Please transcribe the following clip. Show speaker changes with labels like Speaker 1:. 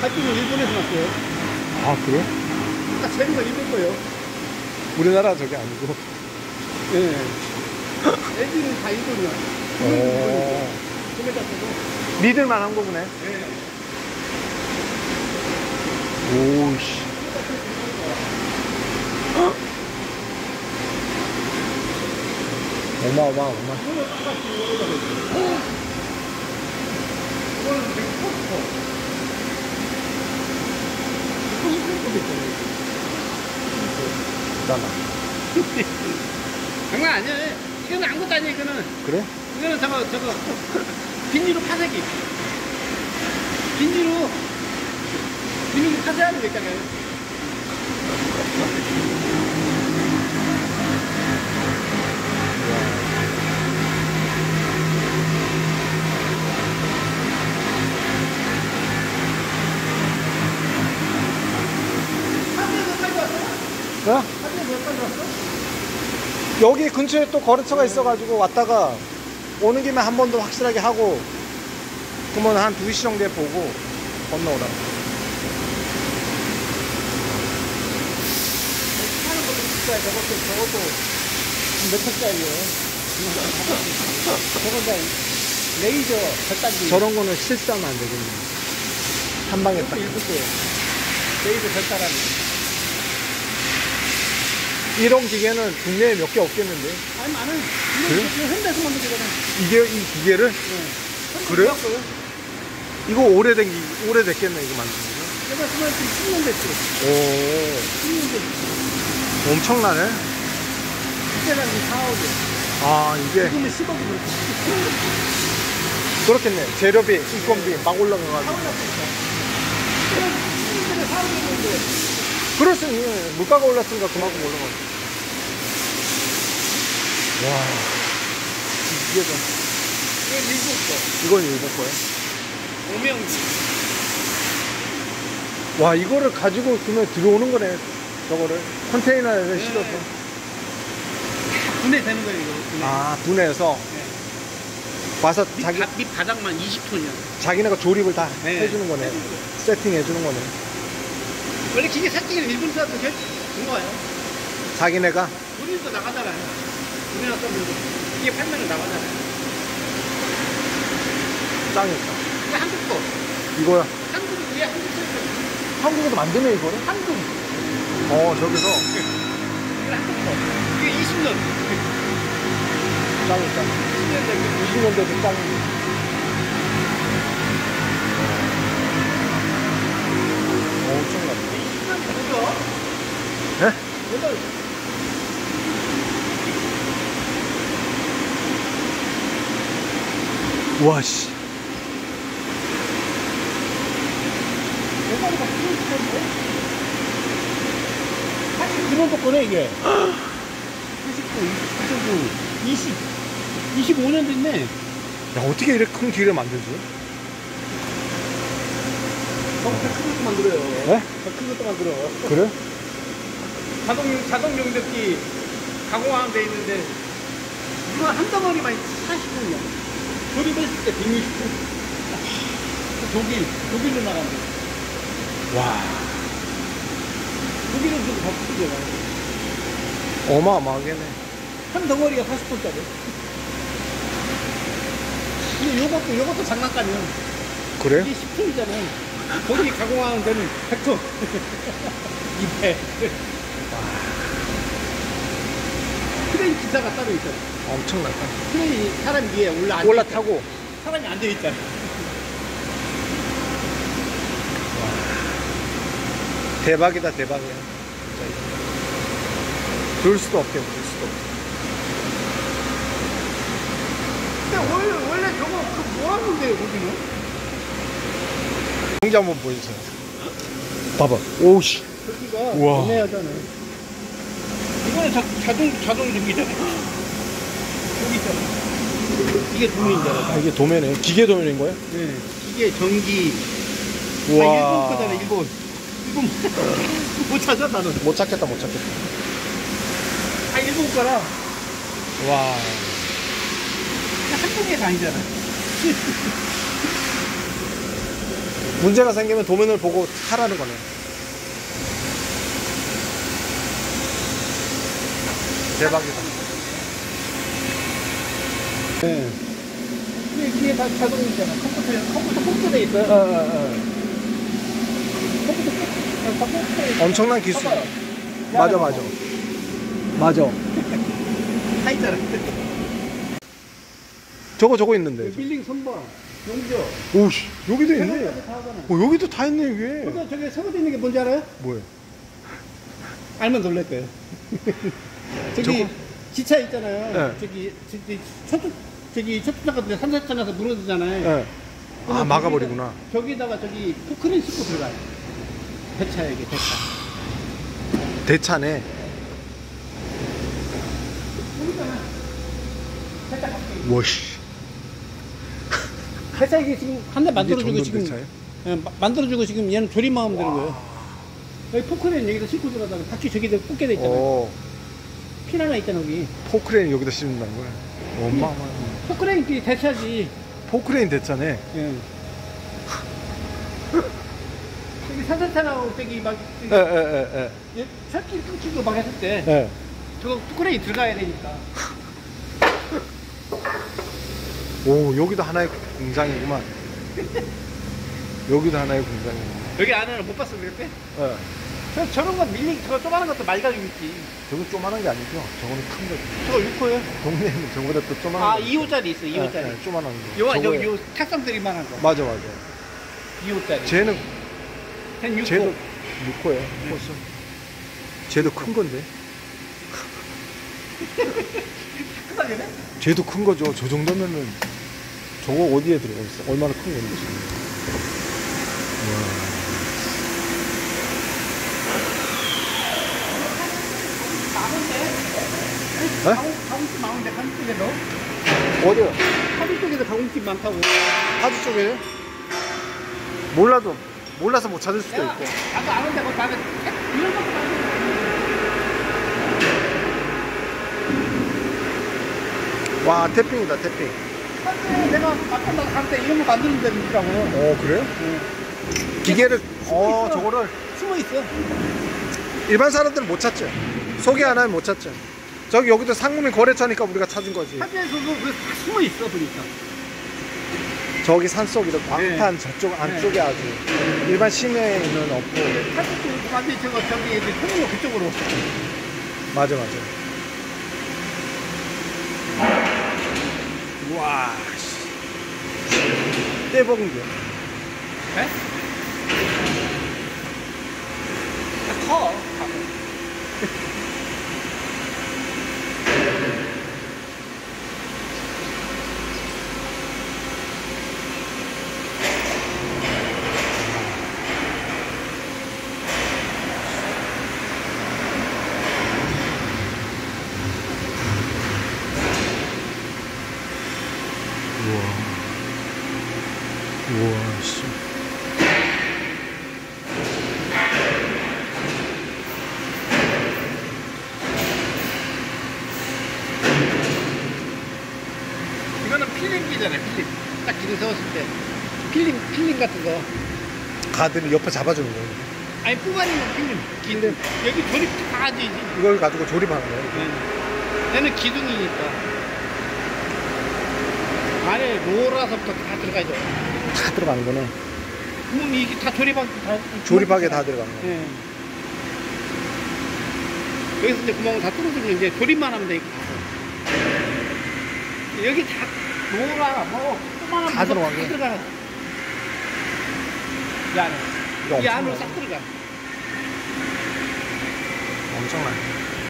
Speaker 1: 팔뚝은 일본에서 났어요.
Speaker 2: 아, 그래?
Speaker 1: 아까 재료가 있는 거예요.
Speaker 2: 우리나라 저게 아니고.
Speaker 1: 예. 네. LG는 다 일본이야.
Speaker 2: 어.
Speaker 1: 소매 자체도.
Speaker 2: 믿을만 한 거구네.
Speaker 1: 네.
Speaker 2: 오씨. 어마어마, 어마.
Speaker 1: 있잖아 장난 아니야. 이거는 아무것도 아니야, 이거는.
Speaker 2: 그래?
Speaker 1: 이거는 저거, 저거. 비닐로 파쇄기. 비닐로, 비닐로 파쇄하는 거 있잖아요. 파쇄는 빨리 왔어?
Speaker 2: 어?
Speaker 1: 파쇄 몇 빨리 왔어?
Speaker 2: 여기 근처에 또 거래처가 있어가지고 왔다가 오는 김에 한 번 더 확실하게 하고 그러면 한 2시 정도에 보고 건너오라
Speaker 1: 진짜 저것도 저것도 몇 척짜리예요. 저건 다 레이저 절단기.
Speaker 2: 저런 거는 실수하면 안 되겠네 한 방에
Speaker 1: 딱또 일부 거예요. 레이저 절단하는.
Speaker 2: 이런 기계는 국내에 몇 개 없겠는데
Speaker 1: 아니 많은
Speaker 2: 그래요?
Speaker 1: 이거 현대에서 만든 거잖아.
Speaker 2: 이게 이 기계를
Speaker 1: 네.
Speaker 2: 그래요?
Speaker 1: 거예요.
Speaker 2: 이거 오래된 기 오래됐겠네 이거 만든
Speaker 1: 내가 그만 지금 10년 됐지.
Speaker 2: 거. 오
Speaker 1: 10년 됐지.
Speaker 2: 엄청나네
Speaker 1: 그때랑 4억이야.
Speaker 2: 아 이게
Speaker 1: 지금은 10억이 그렇지.
Speaker 2: 그렇겠네 재료비 인건비 막 올라가가지고
Speaker 1: 4억이었으니까. 그럼 10년 전에 4억이었는데
Speaker 2: 있네 물가가 올랐으니까 그만큼 올라가고 와 이게 좀
Speaker 1: 이거 일본 거.
Speaker 2: 이건 일본 거야
Speaker 1: 오명지.
Speaker 2: 와 이거를 가지고 그러면 들어오는 거네 저거를 컨테이너에
Speaker 1: 네.
Speaker 2: 실어서
Speaker 1: 분해 되는 거예요 이거. 분해.
Speaker 2: 아 분해서
Speaker 1: 네.
Speaker 2: 와서
Speaker 1: 밑,
Speaker 2: 자기
Speaker 1: 바, 밑 바닥만 20톤이야.
Speaker 2: 자기네가 조립을 다
Speaker 1: 네.
Speaker 2: 해주는 거네
Speaker 1: 해주는 거예요.
Speaker 2: 세팅 해주는 거네
Speaker 1: 원래 기계 샀기는 일본 사람도 제일 좋아요.
Speaker 2: 자기네가
Speaker 1: 우리도 나가잖아요. 우리나라 사람들도 이게 팔면은 나가잖아요.
Speaker 2: 짱이다
Speaker 1: 이게 한국 거.
Speaker 2: 이거야
Speaker 1: 한국 위에 한국 거.
Speaker 2: 한국에도 만드네 이거를
Speaker 1: 한국.
Speaker 2: 어 저기서
Speaker 1: 이게 한국 거. 이게 20년.
Speaker 2: 짱이 짱
Speaker 1: 20년 된
Speaker 2: 20년 돼도 짱이 엄청나다
Speaker 1: 거. 20년 되죠?
Speaker 2: 네?
Speaker 1: 여덟.
Speaker 2: 와씨?
Speaker 1: 사실 그런 거 거네 이게. 89, 29, 20, 25년 됐네.
Speaker 2: 야 어떻게 이렇게 큰 기계를 만들지?
Speaker 1: 저큰 것도 만들어요.
Speaker 2: 네?
Speaker 1: 저큰 것도 만들어.
Speaker 2: 그래?
Speaker 1: 자동 자동 용접기 가공하는 데 있는데 이거 한 덩어리만 40분이야. 조립했을 때 160분. 독일 독일로 나간대.
Speaker 2: 와
Speaker 1: 독일은 좀더 크게 나.
Speaker 2: 어마어마하겠네
Speaker 1: 한 덩어리가 40분짜리. 근데 요것도 요것도 장난감이야.
Speaker 2: 그래?
Speaker 1: 이게 10톤이잖아. 거기 가공하는 데는 100톤. 200. 크레인 기사가 따로 있잖아.
Speaker 2: 엄청나다
Speaker 1: 크레인 사람 위에 올라 앉아
Speaker 2: 올라타고
Speaker 1: 사람이 앉아 있잖아.
Speaker 2: 대박이다 대박이야 진짜. 들 수도 없게 들 수도 없게
Speaker 1: 근데 원래 원래 저거 그뭐 하는데 거기는?
Speaker 2: 공지 한번 보여주세요 봐봐 오우씨
Speaker 1: 저기가
Speaker 2: 우와.
Speaker 1: 애매하잖아. 이거는 자, 자동 자동 중이잖아. 여기 있잖아. 이게 도면이잖아.
Speaker 2: 아 이게 도면에 기계 도면인 거야?
Speaker 1: 네. 이게 전기. 다
Speaker 2: 우와.
Speaker 1: 일본 거잖아 일본. 일본 못 찾아 나는.
Speaker 2: 못 찾겠다 못 찾겠다
Speaker 1: 다 일본 거라
Speaker 2: 와
Speaker 1: 한국에 다니잖아.
Speaker 2: 문제가 생기면 도면을 보고 하라는 거네. 대박이다.
Speaker 1: 네. 이게 뒤에 다 자동이잖아. 컴퓨터, 컴퓨터 컴퓨터돼 있어요.
Speaker 2: 어, 어, 어.
Speaker 1: 컴퓨터 컴퓨터 컴퓨터돼 있어요.
Speaker 2: 엄청난 기술.
Speaker 1: 봐봐요.
Speaker 2: 맞아, 맞아. 맞아.
Speaker 1: 다 있잖아.
Speaker 2: 저거 저거 있는데.
Speaker 1: 빌딩 선반, 용조.
Speaker 2: 오씨, 여기도 있네. 어, 여기도 다 있네, 이게.
Speaker 1: 그래서 저기 세워져 있는 게 뭔지 알아요?
Speaker 2: 뭐야?
Speaker 1: 알면 놀랄 거예요. 저기
Speaker 2: 저거?
Speaker 1: 기차 있잖아요.
Speaker 2: 네.
Speaker 1: 저기 저기 초축 저기 초축장 같은 데 산사장 가서 무너지잖아요.
Speaker 2: 예. 아, 막아버리구나.
Speaker 1: 저기다- 저기다가 저기 포크레인 싣고 들어가요. 대차에 이게 대차.
Speaker 2: 대차네.
Speaker 1: 여기잖아. 대차 이게 지금 한 대 만들어주고 지금
Speaker 2: 대차예요?
Speaker 1: 예, 마- 만들어주고 지금 얘는 조립만 하면 되는 거예요. 여기 포크레인 여기다 싣고 들어가다가 바퀴 저기다 꽂게 돼 있잖아요.
Speaker 2: 오,
Speaker 1: 핀 하나 있잖아 여기.
Speaker 2: 포크레인 여기다 씌운다는 거야. 어마어마.
Speaker 1: 포크레인 이 대차지.
Speaker 2: 포크레인 대차네.
Speaker 1: 예. 여기 산사태 나고 저기 막 저기
Speaker 2: 예,
Speaker 1: 철길 끊기고 막 했을 때
Speaker 2: 예. 예.
Speaker 1: 저거 포크레인 들어가야 되니까.
Speaker 2: 오, 여기도 하나의 공장이구만. 여기도 하나의 공장이구만.
Speaker 1: 여기 안에는 못 봤어 그랬대?
Speaker 2: 예.
Speaker 1: 저, 저런 건 밀링 저거 조그마한 것도 있지.
Speaker 2: 저건 조만한 게 아니죠. 저거는 큰 거지.
Speaker 1: 저거 6호예요?
Speaker 2: 동네에 는 저거보다 또 조만한
Speaker 1: 아
Speaker 2: 거.
Speaker 1: 2호짜리 있어 2호짜리.
Speaker 2: 예, 예, 조만한 거.
Speaker 1: 요, 요,
Speaker 2: 저거에-
Speaker 1: 요 탁상들이만 한 거.
Speaker 2: 맞아, 맞아.
Speaker 1: 2호짜리.
Speaker 2: 쟤는,
Speaker 1: 한 6호.
Speaker 2: 쟤도 6호야, 코스. 쟤도 큰 건데.
Speaker 1: 크다네?
Speaker 2: 쟤도 큰 거죠. 저 정도면은 저거 어디에 들어가 있어? 얼마나 큰 건데 지금.
Speaker 1: 많 가공, 가공집 많은데 가공 쪽에도?
Speaker 2: 와. 어디요?
Speaker 1: 가공 쪽에도 가공집 많다고.
Speaker 2: 하주 쪽에? 몰라도 몰라서 못 찾을 수도
Speaker 1: 야,
Speaker 2: 있고.
Speaker 1: 나도 아는데 뭐 나는 이런 것도 많은데.
Speaker 2: 와 태핑이다 태핑.
Speaker 1: 사실 내가 막간다 갈때 이런 거 만드는 데는 있더라고.
Speaker 2: 어 그래요? 기계를 어
Speaker 1: 있어.
Speaker 2: 저거를
Speaker 1: 숨어 있어.
Speaker 2: 일반 사람들은 못 찾죠. 소개 안 하면 못 찾죠. 저기 여기도 상무민 거래처니까 우리가 찾은 거지.
Speaker 1: 사진에서도 그다 숨어 있어 보니까.
Speaker 2: 저기 산 속 이렇게 광판 저쪽 안쪽에 아주 일반 시내에는 없고
Speaker 1: 사진도 완전히 저거 저기 애들 통로 그쪽으로.
Speaker 2: 맞아 맞아. 와. 떼먹은 게.
Speaker 1: 네? 다 커.
Speaker 2: 씨.
Speaker 1: 이거는 필링기잖아요, 필링. 딱 기둥 세웠을 때. 필링, 필링 같은 거.
Speaker 2: 가드를 옆에 잡아주는 거예요.
Speaker 1: 아니, 뽑아내는 필링. 기둥. 여기 조립 다 하지.
Speaker 2: 이걸 가지고 조립하는 거예요.
Speaker 1: 네. 얘는 기둥이니까. 안에 로라서부터 다 들어가죠.
Speaker 2: 다 들어가는 거네.
Speaker 1: 그럼 이게 다 조립하게 다.
Speaker 2: 조립하게 다 들어가는 거.
Speaker 1: 네. 여기서 이제 구멍을 다 뚫어주면 이제 조립만 하면 되니까. 여기 다 로라, 뭐, 조그만한
Speaker 2: 다 들어가게.
Speaker 1: 다. 이 안에.
Speaker 2: 이거
Speaker 1: 이 안으로
Speaker 2: 엄청나네.
Speaker 1: 싹 들어가.
Speaker 2: 엄청나네.